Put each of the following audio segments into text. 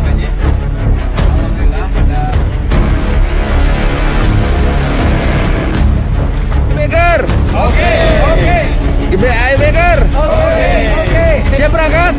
Aja. Alhamdulillah udah Baker. Oke. Oke. Baker. Oke. Oke. Siap berangkat?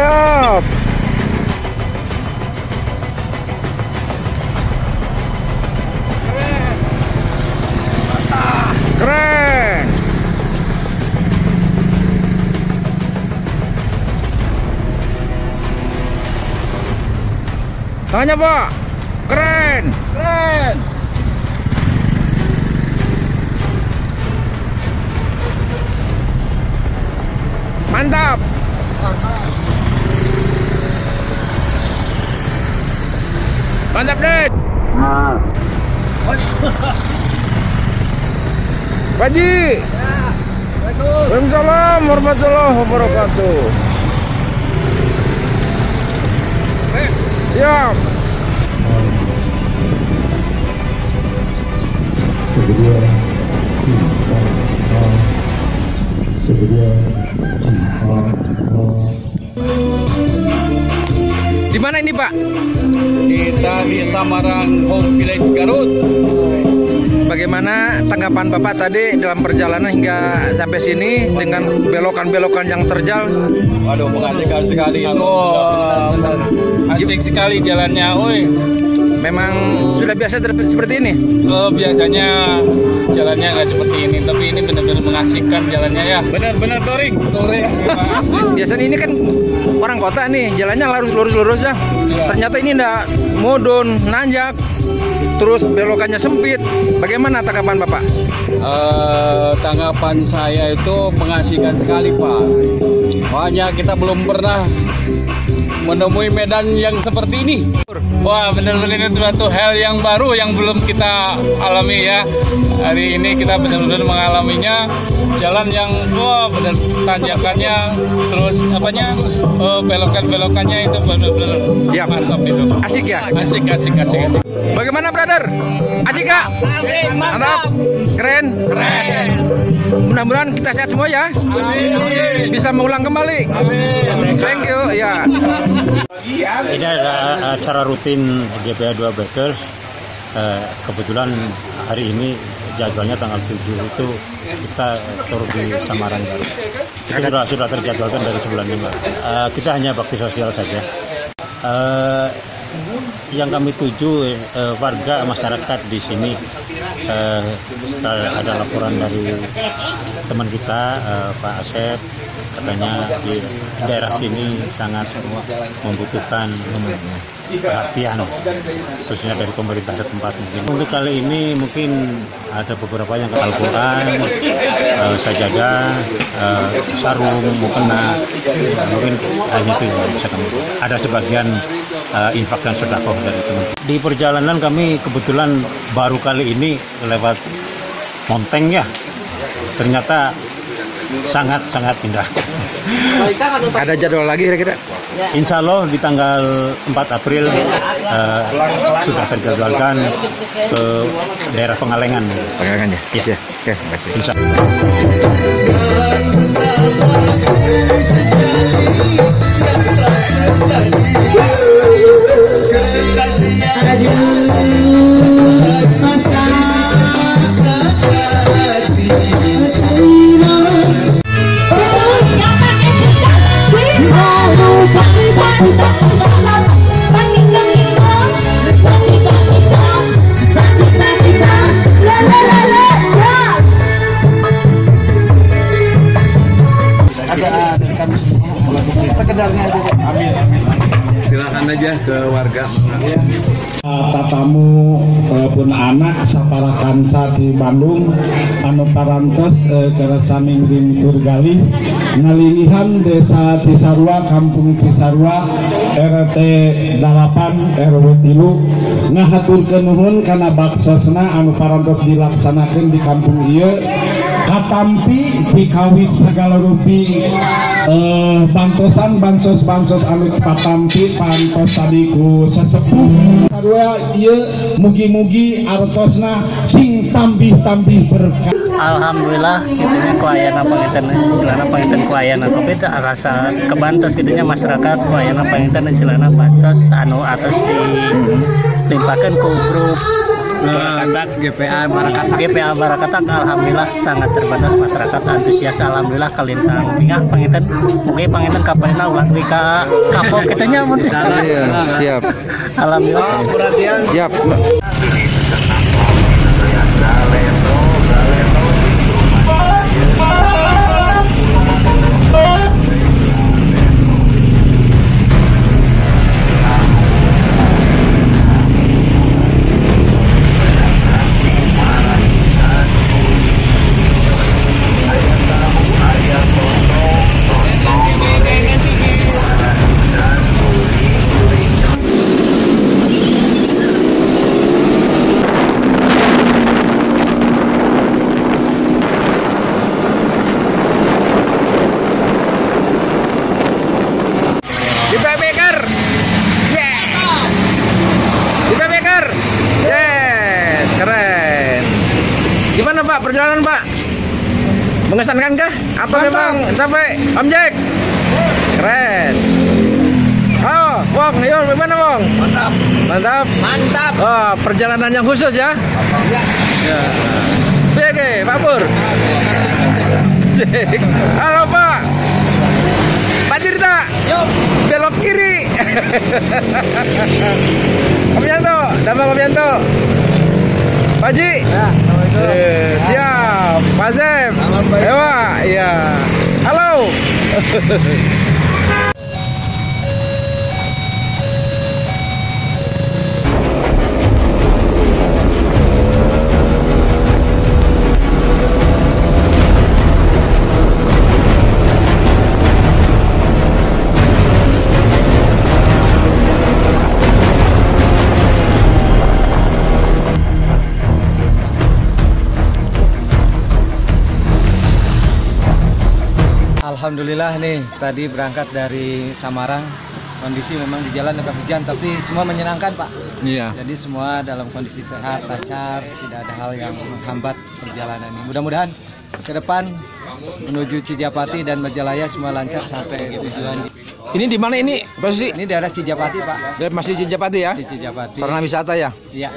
Siap. Keren. Tanya Pak. Keren. Keren. Mantap. Mantap, Den. Pak Ji. Waalaikumsalam warahmatullahi wabarakatuh. Siap. Di mana ini, Pak? Di Samarang Home Village Garut. Bagaimana tanggapan Bapak tadi dalam perjalanan hingga sampai sini dengan belokan-belokan yang terjal? Waduh, mengasihkan sekali itu. Asik sekali jalannya, oi. Memang sudah biasa seperti ini. Oh, biasanya jalannya nggak seperti ini, tapi ini benar-benar mengasihkan jalannya ya. Benar-benar touring. Touring. Biasanya ini kan orang kota nih, jalannya lurus lurus lurus ya. Iya. Ternyata ini enggak modon, nanjak, terus belokannya sempit. Bagaimana tanggapan Bapak? Eh, tanggapan saya itu mengasihkan sekali Pak. Hanya kita belum pernah menemui medan yang seperti ini. Wah, benar-benar itu suatu hal yang baru yang belum kita alami ya. Hari ini kita benar-benar mengalaminya jalan yang wah benar tanjakannya terus apanya eh, belokan-belokannya itu benar-benar Siap. mantap itu. Asik ya? Asik, asik, asik, asik. Bagaimana brother? Asik kak? Mantap. Keren? Keren. Mudah-mudahan kita sehat semua ya. Bisa mengulang kembali. Thank you. Ya. Ini adalah acara rutin GPA 2 Bakers. Kebetulan hari ini jadwalnya tanggal 7 itu kita tur di Samarang Garut. Itu sudah sudah terjadwalkan dari sebulan yang lalu. Eh, kita hanya bakti sosial saja. Eh, yang kami tuju eh, warga masyarakat di sini eh, ada laporan dari teman kita eh, Pak Asep katanya di daerah sini sangat membutuhkan perhatian khususnya dari pemerintah setempat mungkin. Untuk kali ini mungkin ada beberapa yang Al-Quran eh, sajadah eh, sarung mukena eh, mungkin hanya itu yang bisa kami ada sebagian eh, infak dan sedekah dari teman di perjalanan kami kebetulan baru kali ini lewat Monteng ya ternyata sangat sangat indah Ada jadwal lagi kira-kira? Insya Allah di tanggal 4 April eh, sudah terjadwalkan ke daerah Pengalengan. Pegangan ya. Yes ya. Oke, terima kasih. Insya Thank you. Sapara kanca di Bandung anu parantos eh, keresaning ring Turgali nalilihan desa Cisarua Kampung Cisarua RT 8 RW tilu. Ngahaturkeun nuhun kana baksosna anu parantos dilaksanakeun di kampung ieu. Katampi dikawit segala rupi eh, bantosan bansos bansos anu katampi pantos tadi ku sesepuh Sarua ieu mugi-mugi artosna sing tambih-tambih berkah. Alhamdulillah gitunya ku ayana pangitan silana pangitan ku ayana ku beda rasa kebantos gitunya masyarakat ku ayana pangitan silana bansos anu atas dilimpahkan ku grup Marakatak GPA Marakatak. GPA Marakatak alhamdulillah sangat terbatas masyarakat antusias alhamdulillah kalintang minyak pangitan mungkin pangitan kapalina ulang di ka kapok kitanya. Iya, siap. alhamdulillah Siap. Gimana Pak perjalanan Pak? Mengesankan kah? Atau memang capek? Om Jack? Keren. Oh, Wong, ayo gimana Wong? Mantap. Mantap. Mantap. Oh, perjalanan yang khusus ya? Ya. Oke, Pak Pur. Halo Pak. Pak Tirta. Yuk. Belok kiri. Om Yanto, nama Om Yanto. Pak Ji. Ya, Eh, siap. Pak Zem. Ewa, iya. Halo. Alhamdulillah nih tadi berangkat dari Samarang kondisi memang di jalan agak hujan tapi semua menyenangkan Pak. Iya. Jadi semua dalam kondisi sehat, lancar, tidak ada hal yang menghambat perjalanan ini. Mudah-mudahan ke depan menuju Cijapati dan Majalaya semua lancar sampai tujuan. Ini di mana ini? Posisi? Ini daerah Cijapati Pak. Ya, Masih Cijapati ya? Cijapati. Sarana wisata ya? Iya.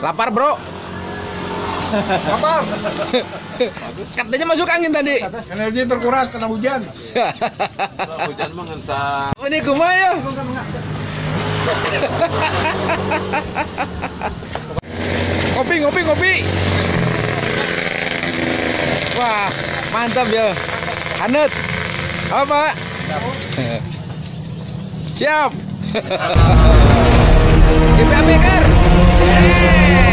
Lapar bro. Lapar. Katanya masuk angin tadi. Energi terkuras karena hujan. hujan mengensa. Ini kumaya. ngopi ngopi ngopi. Wah mantap ya. Hanet. Apa? Siap. GPA Baker. Eh.